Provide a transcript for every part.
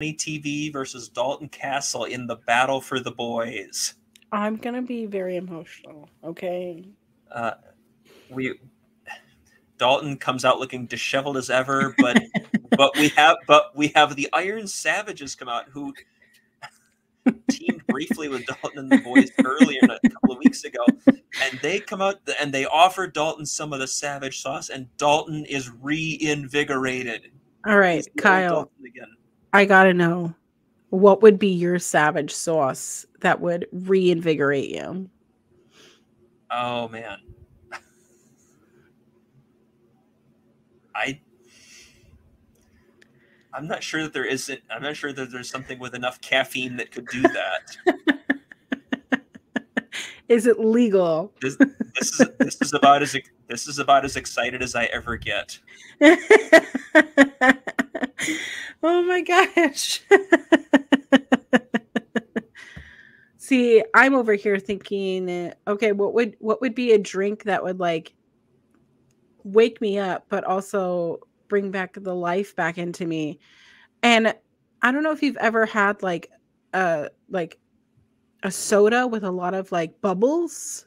TV versus Dalton Castle in the battle for the boys. I'm gonna be very emotional. Okay. Uh, we Dalton comes out looking disheveled as ever, but but we have but we have the Iron Savages come out who teamed briefly with Dalton and the boys earlier a couple of weeks ago, and they come out and they offer Dalton some of the Savage sauce, and Dalton is reinvigorated. All right, Kyle. I gotta know what would be your Savage sauce that would reinvigorate you. Oh man. I I'm not sure that there isn't. I'm not sure that there's something with enough caffeine that could do that. is it legal? This, this, is this is about as this is about as excited as I ever get. oh my gosh. See, I'm over here thinking, okay, what would what would be a drink that would like wake me up, but also bring back the life back into me. And I don't know if you've ever had like a like a soda with a lot of like bubbles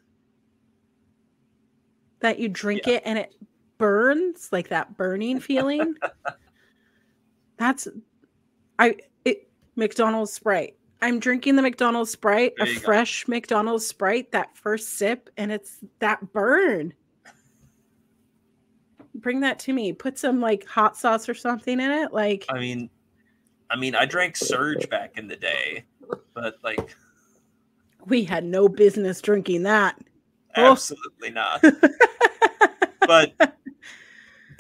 that you drink yeah. it and it burns like that burning feeling. That's I it McDonald's Sprite. I'm drinking the McDonald's Sprite, a fresh go. McDonald's Sprite, that first sip, and it's that burn bring that to me. Put some like hot sauce or something in it. Like I mean I mean I drank Surge back in the day, but like we had no business drinking that. Absolutely oh. not. but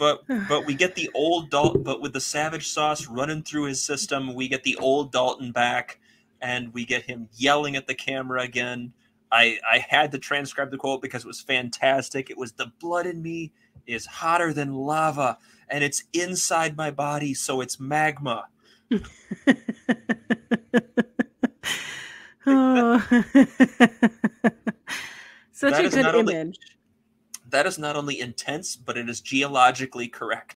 but but we get the old Dalton but with the savage sauce running through his system, we get the old Dalton back and we get him yelling at the camera again. I I had to transcribe the quote because it was fantastic. It was the blood in me is hotter than lava and it's inside my body, so it's magma. oh. Such that a good image. Only, that is not only intense, but it is geologically correct.